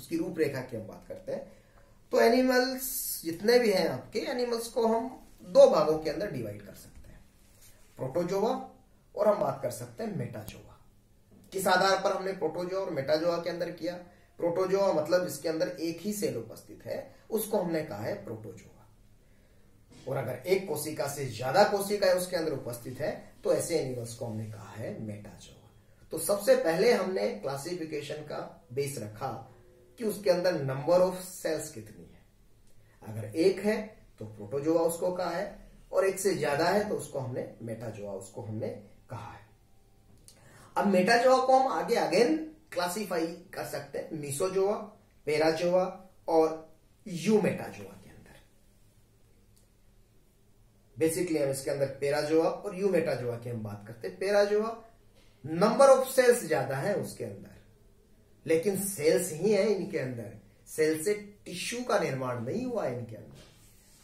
उसकी रूपरेखा की हम बात करते हैं। तो एनिमल्स जितने भी हैं आपके एनिमल्स को हम दो भागों के अंदर डिवाइड कर सकते हैं। प्रोटोजोवा और हम बात कर सकते हैं मेटाजोआ किस आधार पर हमने प्रोटोजोआ और मेटाजोआ के अंदर किया? प्रोटोजोआ मतलब जिसके अंदर एक ही सेल उपस्थित है, उसको हमने कहा है प्रोटोजोआ और अगर एक कोशिका से ज़्यादा कोशिका उसके अंदर उपस्थित है तो ऐसे एनिमल्स को हमने कहा है मेटाजोआ तो सबसे पहले हमने क्लासिफिकेशन का बेस रखा कि उसके अंदर नंबर ऑफ़ सेल्स कितनी है। अगर एक है तो प्रोटोजोआ उसको कहा है, और एक से ज़्यादा है तो उसको हमने मेटाजोआ उसको हमने कहा है। अब मेटाजोआ को हम आगे अगेन क्लासिफाई कर सकते हैं मिसोजोआ पेराजोआ और यूमेटाजोआ के अंदर। बेसिकली हम इसके अंदर पेराजोआ और यूमेटाजोआ की हम बात करते हैं। पेराजोआ नंबर ऑफ़ सेल्स ज़्यादा है उसके अंदर। लेकिन सेल्स ही है इनके अंदर। सेल से टिश्यू का निर्माण नहीं हुआ इनके अंदर।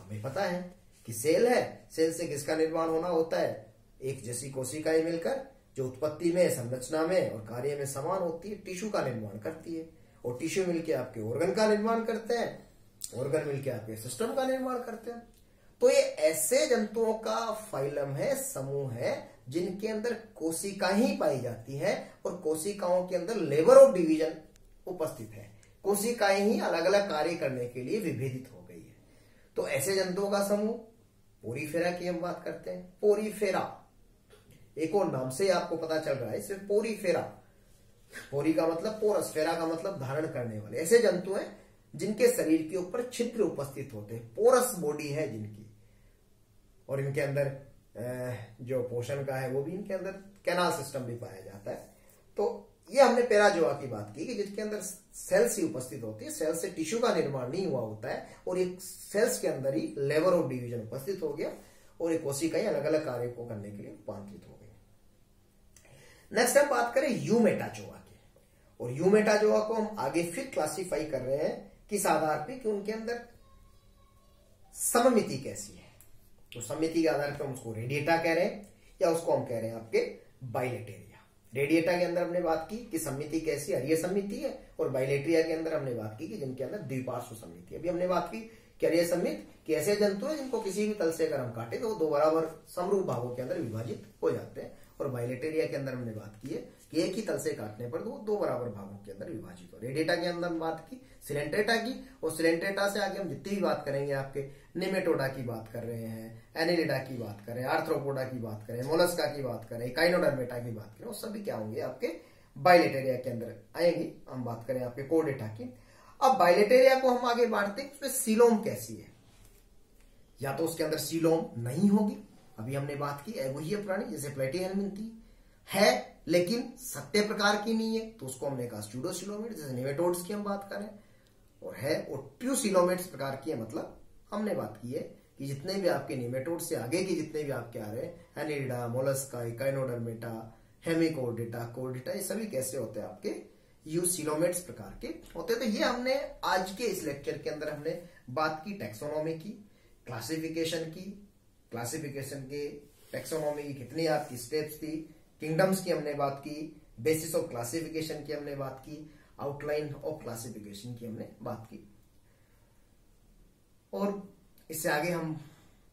हमें पता है कि सेल है। सेल से किसका निर्माण होना होता है? एक जैसी कोशिकाएँ मिलकर, जो उत्पत्ति में, संरचना में और कार्य में समान होती है टिश्यू का निर्माण करती है। और टिश्यू मिलकर आपके ऑर्गन का निर्माण करते हैं। ऑर्गन मिलकर आपके सिस्टम का निर्माण करते हैं। तो ये ऐसे जंतुओं का फाइलम है, समूह है जिनके अंदर कोशिका ही पाई जाती है और कोशिकाओं के अंदर लेबर ऑफ़ डिवीज़न उपस्थित है। कोशिकाएँ ही अलग अलग कार्य करने के लिए विभेदित हो गई है। तो ऐसे जंतुओं का समूह, पोरीफेरा की हम बात करते हैं। पोरीफेरा, एक और नाम से आपको पता चल रहा है सिर्फ़ पोरीफेरा। पोरी का मतलब पोरस, फेरा का मतलब धारण करने वाले। ऐसे जंतु हैं जिनके शरीर के ऊपर छिद्र उपस्थित होते हैं। पोरस बॉडी है जिनकी और इनके अंदर जो पोषण का है वो भी इनके अंदर कैनाल सिस्टम भी पाया जाता है। तो ये हमने पेराजोआ की बात की कि जिसके अंदर सेल्स ही उपस्थित होती है सेल्स से टिश्यू का निर्माण नहीं हुआ होता है और एक सेल्स के अंदर ही लेवर ऑफ़ डिवीज़न उपस्थित हो गया और एक कोशिकाएँ अलग अलग कार्य को करने के लिए रूपांतरित हो गई। नेक्स्ट हम बात करें यूमेटाजोआ की। और यूमेटाजोआ को हम आगे फिर क्लासिफाई कर रहे हैं किस आधार पर कि उनके अंदर सममिति कैसी है। तो समिति के आधार पर हम उसको रेडिएटा कह रहे हैं, या उसको हम कह रहे हैं आपके बाइलेटेरिया रेडिएटा के अंदर हमने बात की कि समिति कैसी हरिय समिति है, और बाइलेटेरिया के अंदर हमने बात की कि जिनके अंदर द्विपार्श्व समिति अभी हमने बात की कि हरिय समित कि ऐसे जंतु है जिनको किसी भी तल से अगर हम काटे तो वो दो बराबर समरूप भागों के अंदर विभाजित हो जाते हैं, और बाइलेटेरिया के अंदर हमने बात की है एक ही तल से काटने पर वो दो बराबर भागों के अंदर विभाजित हो। रेडिएटा के अंदर बात की, सिलेंट्रेटा की, और सिलेंट्रेटा से आगे हम जितनी भी बात करेंगे आपके, निमेटोडा की बात कर रहे हैं, एनिलिडा की बात करें, आर्थ्रोपोडा की बात करें, मोलस्का की बात करें, काइनोडर्मेटा की बात करें वो सभी क्या होंगे आपके बाइलेटेरिया के अंदर आएँगे। हम बात करें आपके कोडेटा की। अब बाइलेटेरिया को हम आगे बांटते हैं, उसमें सीलोम कैसी है? या तो उसके अंदर सिलोम नहीं होगी। अभी हमने बात की एगोहिया प्राणी, जैसे प्लेटियन थी है लेकिन सत्य प्रकार की नहीं है तो उसको हमने कहा स्टूडोसिलोमेट जैसे निवेटोड्स की हम बात करें। और है वो ट्यूसिलोमेट्स प्रकार की है मतलब हमने बात की है कि जितने भी आपके निमेटोड से आगे के जितने भी आपके आ रहे हैं एनिडा मोलस्का इकाइनोडर्मेटा हेमिकोडिटा कोडिटा ये सभी कैसे होते हैं आपके? यूसिलोमेट्स प्रकार के होते हैं। तो ये हमने आज के इस लेक्चर के अंदर हमने बात की टेक्सोनॉमी की क्लासिफिकेशन की। क्लासिफिकेशन के टेक्सोनॉमी की कितनी आपकी स्टेप्स थी किंगडम्स की हमने बात की बेसिस ऑफ़ क्लासिफिकेशन की हमने बात की आउटलाइन ऑफ़ क्लासिफिकेशन की हमने बात की। और इससे आगे हम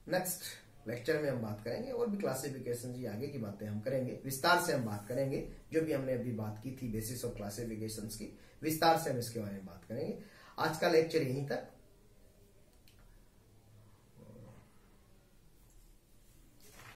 नेक्स्ट लेक्चर में हम बात करेंगे और भी क्लासिफिकेशन की आगे की बातें हम करेंगे। विस्तार से हम बात करेंगे, जो भी हमने अभी बात की थी बेसिस ऑफ़ क्लासिफिकेशन की, विस्तार से हम इसके बारे में बात करेंगे। आज का लेक्चर यहीं तक।